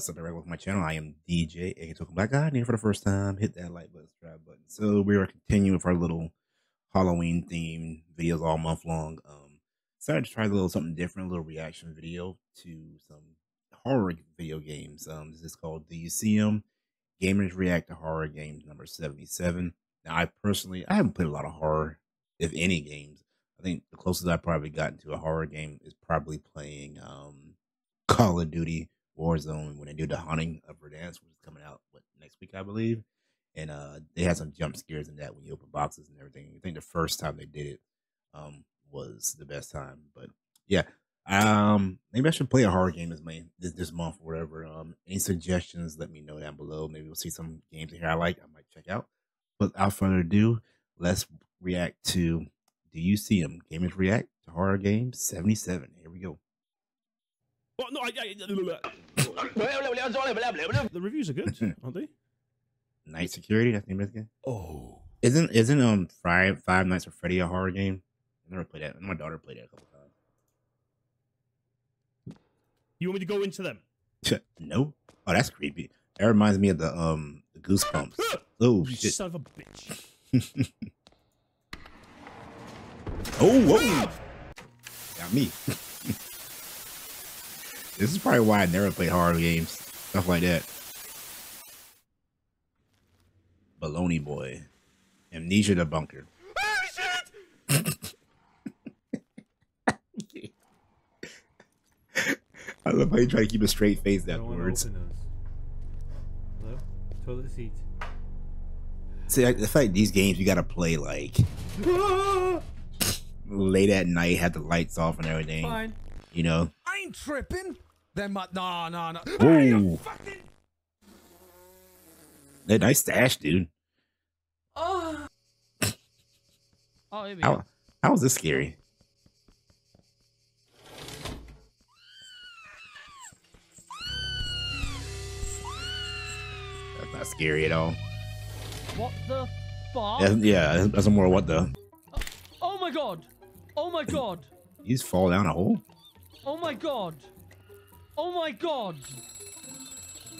What's up? Welcome to my channel. I am DJ, aka Token Black Guy. Here for the first time, hit that like button, subscribe button. So we are continuing with our little Halloween theme videos all month long. Um, decided to try a little something different, a little reaction video to some horror video games. Um, this is called Do You See Them? Gamers React to Horror Games number 77. Now, I personally, I haven't played a lot of horror, if any games. I think the closest I probably gotten to a horror game is probably playing um, Call of Duty Warzone when they do the Haunting of Verdansk, which is coming out what next week, I believe. And uh, they had some jump scares in that when you open boxes and everything. I think the first time they did it um, was the best time. But yeah, um, maybe I should play a horror game this May this, this month or whatever. Um, any suggestions? Let me know down below. Maybe we'll see some games here I like. I might check out. But without further ado, let's react to Do You See 'Em? Gamers React to Horror Games 77. Here we go. Well, no, I, I, the reviews are good, aren't they? Night Security, that's the name of the game. Oh, Isn't isn't um Five Five Nights at Freddy a horror game? I never played that. My daughter played it a couple times. you want me to go into them? no. Oh, that's creepy. That reminds me of the um the Goosebumps. Oh You shit. son of a bitch! Oh whoa. Got me. This is probably why I never played horror games. Stuff like that. Baloney Boy. Amnesia the Bunker. Oh, I love how you try to keep a straight face afterwards. Hello? Toilet seat. See, I, the fact these games you gotta play like late at night, have the lights off and everything. Fine. You know. I ain't tripping. Then my no no no. Ooh. That nice stash, dude. Oh. oh, here we How go. how is this scary? That's not scary at all. What the fuck? That's- yeah, that's more what the Oh my god! Oh my god! you just fall down a hole. Oh my god! Oh my god!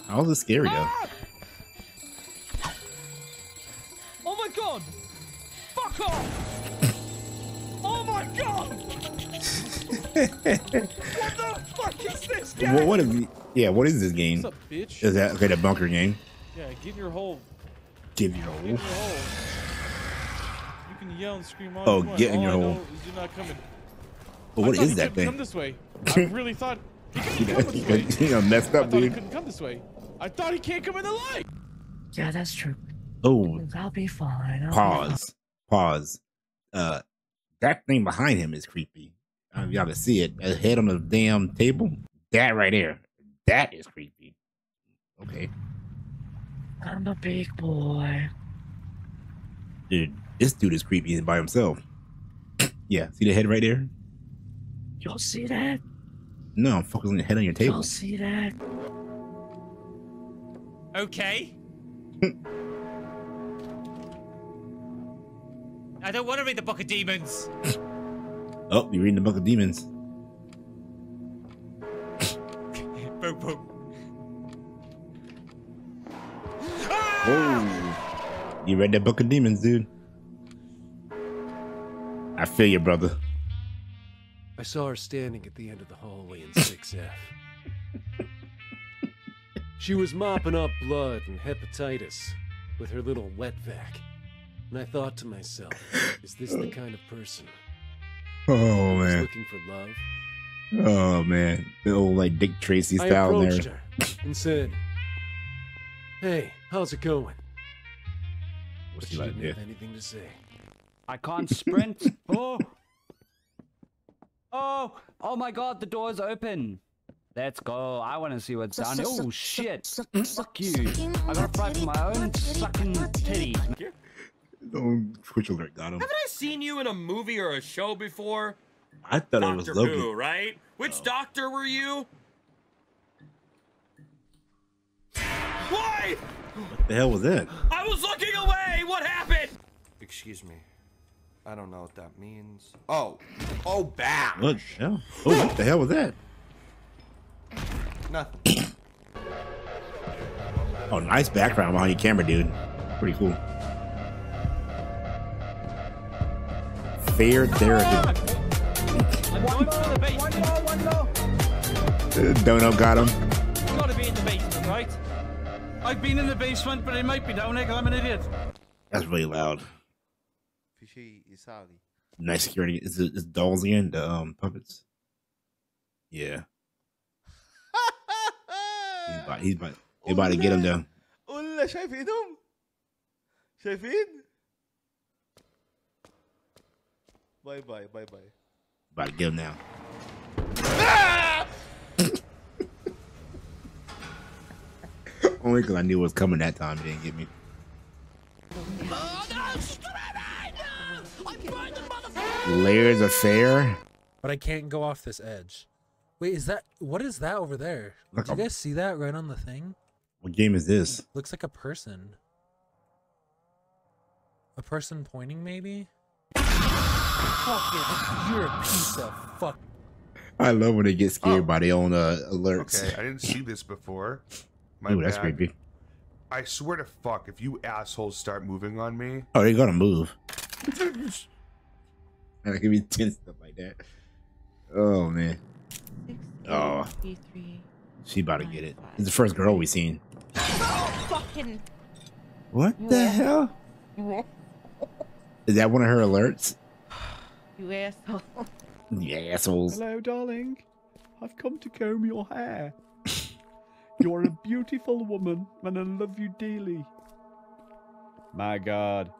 How is this scary though? Ah! Oh my god! Fuck off! Oh my god! what the fuck is this game? What, what is yeah? What is this game? What's up, bitch? Is that okay? The bunker game? Yeah, get in your hole. Give your Get in hole. your hole. You can yell and scream all Oh, you want. get in all your I know hole. is you're not coming. But I what thought is he that couldn't Come this way. I really thought he couldn't You come got, this way. messed I up, thought he dude. couldn't come this way. I thought he can't come in the light. Yeah, that's true. Oh, I'll be fine. I'll be pause, pause. Uh, that thing behind him is creepy. I mean, y'all can see it. A head on the damn table. That right there. That is creepy. Okay. I'm a big boy. dude. This dude is creepy by himself. yeah, see the head right there? You'll see that? No, I'm focusing on the head on your table. You'll see that? Okay. I don't want to read the Book of Demons. Oh, you're reading the Book of Demons. boom, boom. Whoa. You read that Book of Demons, dude. I feel you, brother. I saw her standing at the end of the hallway in 6F. she was mopping up blood and hepatitis with her little wet vac. And I thought to myself, is this the kind of person Oh who's man. looking for love? Oh man. The old like Dick Tracy style I approached there. her and said, Hey, how's it going? But What's she she like didn't have anything to say. I can't sprint. oh. Oh. Oh my god, the door's open. Let's go. I want to see what's down here. Oh shit. Fuck you. I gotta fight for my own fucking titties. Don't Twitch alert got him. Haven't I seen you in a movie or a show before? I thought it was Doctor Logan. Who, right? Which Oh. doctor were you? Why? What the hell was that? I was looking away. What happened? Excuse me. I don't know what that means. Oh. Oh, bad. What the hell? Oh, what the hell was that? Nothing. Oh, nice background behind your camera, dude. Pretty cool. Fair therapy. I'm going for the basement. Dono got him. It's gotta be in the basement, right? I've been in the basement, but it might be down there 'cause I'm an idiot. That's really loud. Fishy Isali. Nice security. Is it is it dolls again? The um puppets. Yeah. he's about he's about he about to get him down. ولا شايفينهم؟ شايفين؟ باي باي باي باي About to get him now. Only because I knew it was coming that time. It didn't get me. Layers of Fear. But I can't go off this edge. Wait, is that what is that over there? Like Did you guys see that right on the thing? What game is this? Looks like a person. A person pointing, maybe? Fucking, you're a piece of fuck. I love when they get scared by their own uh, alerts. Okay, I didn't see this before. My Ooh, that's bad. creepy. I swear to fuck, if you assholes start moving on me, Oh, they're gonna move. And it can be tense stuff like that. Oh man. Oh, she about to get it. It's the first girl we've seen. Fucking. What the hell? Is that one of her alerts? You asshole. You assholes. Hello, darling. I've come to comb your hair. You're a beautiful woman, and I love you dearly. My God,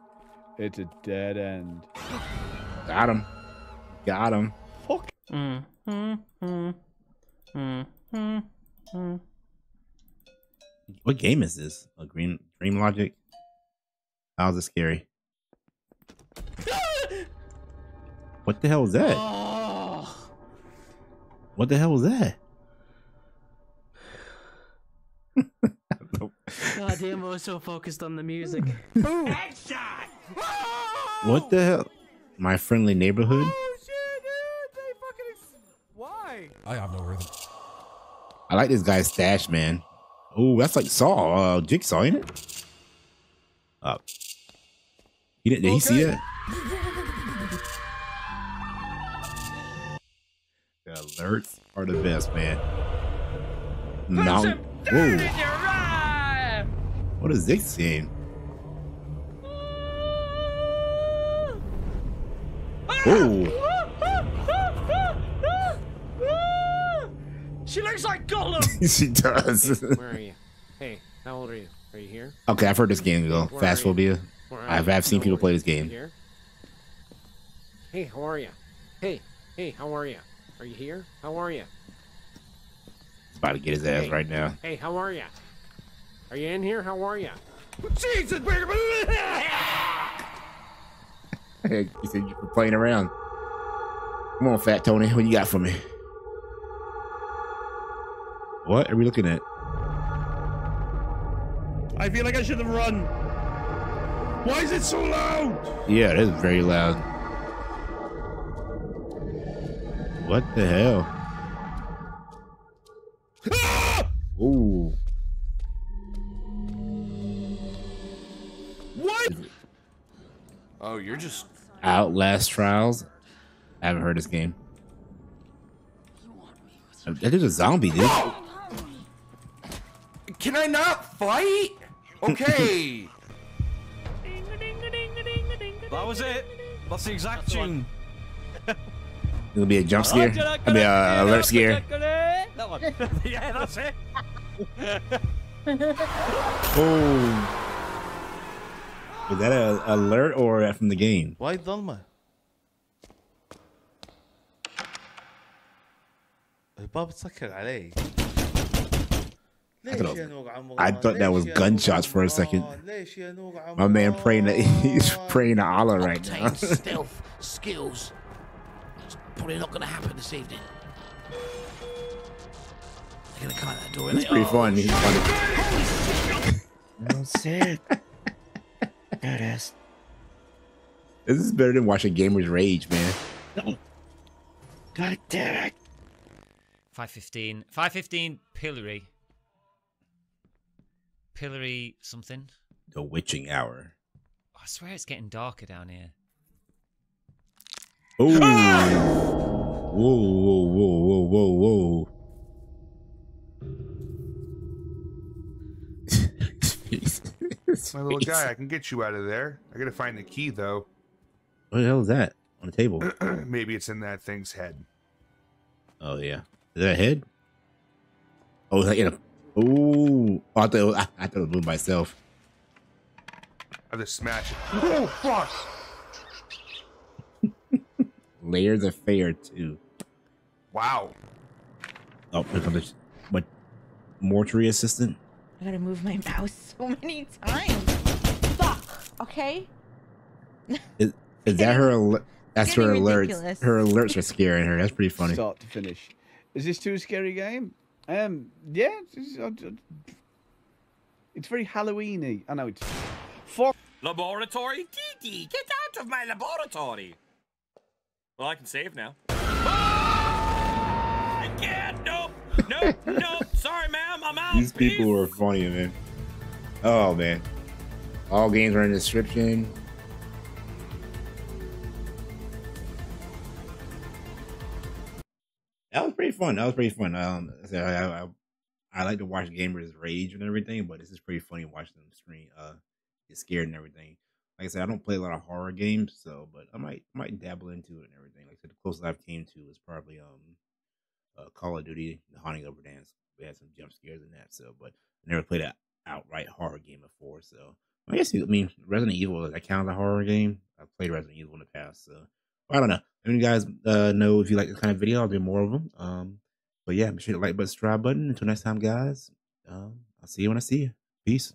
it's a dead end. Got him. Got him. Fuck. Mm, mm, mm, mm, mm, mm. What game is this? A green Dream Logic? How's it scary? What the hell was that? Oh, What the hell was that? God damn, I was so focused on the music. What the hell? My friendly neighborhood? Why? I have no rhythm. I like this guy's stash, man. Oh, that's like Saw, uh, Jigsaw, ain't it? Uh, he did, did he see Okay. that? The alerts are the best, man. Mount. Whoa. What is this seeing? Oh, She looks like Gollum. she does. Where are you? Hey, how old are you? Are you here? okay, I've heard this game go. Where are you? Phasmophobia. Where are I've. I've seen people play this game. Here? Hey, how are you? Hey, hey, how are you? Are you here? How are you? He's about to get his ass Hey. right now. Hey, how are you? Are you in here? How are you? Jesus, Hey, you said you were playing around. Come on, Fat Tony. What you got for me? What are we looking at? I feel like I should have run. Why is it so loud? Yeah, it is very loud. What the hell? Ah! Ooh. What? Oh, you're just Outlast Trials. I haven't heard this game. That is a zombie, dude. Can I not fight? Okay. That was it. That's the exact tune. It'll be a jump scare. I mean, uh, alert scare. That one. yeah, that's it. Oh. Was that a alert or from the game? وايد ظلمة الباب تسكر علي I, ليش thought, يا نور عمران I thought that was ليش يا نور gunshots for a second. عمران؟ ليش يا نور عمران My man praying to, he's praying to Allah right now. Obtain stealth skills. It's probably not going to happen this evening. They're going to come out that door. and It's they- pretty oh, fun. He's shit. funny. That's it. That is. This is better than watching gamers rage, man. God damn it. 515. 515 pillory. Pillory something. The witching hour. I swear it's getting darker down here. Oh. whoa, whoa, whoa, whoa, whoa, whoa. My little guy, I can get you out of there. I gotta find the key though. What the hell is that on the table? Maybe it's in that thing's head. Oh yeah, is that a head? Oh, is that in a? Oh, I thought was, I, I thought it was by itself. I just smash it. Oh fuck! Layers of Fear too. Wow. Oh, here comes what? Mortuary assistant. I gotta move my mouse so many times. Fuck. Okay. Is, is that her? Alert? That's her getting alerts. Her alerts are scaring her. That's pretty funny. Start to finish. Is this too scary game? Um, yeah, it's, it's, it's very Halloweeny. I know it's. Fuck. Laboratory? Titi, get out of my laboratory! Well, I can save now. Nope! Nope! Sorry, ma'am, I'm out! These people are funny, man. Oh man. All games are in the description. That was pretty fun. That was pretty fun. Um, I, I, I, I like to watch gamers rage and everything, but this is pretty funny watching them screen, uh, get scared and everything. Like I said, I don't play a lot of horror games, so but I might I might dabble into it and everything. Like I said, the closest I've came to is probably um, uh, Call of Duty, The Haunting of Verdansk. We had some jump scares in that, so but I never played an outright horror game before. So I guess I mean Resident Evil that count as a horror game. I've played Resident Evil in the past, so I don't know. Let you guys uh, know if you like this kind of video. I'll do more of them. Um, but yeah, make sure to like button, subscribe button. Until next time, guys. Um, I'll see you when I see you. Peace.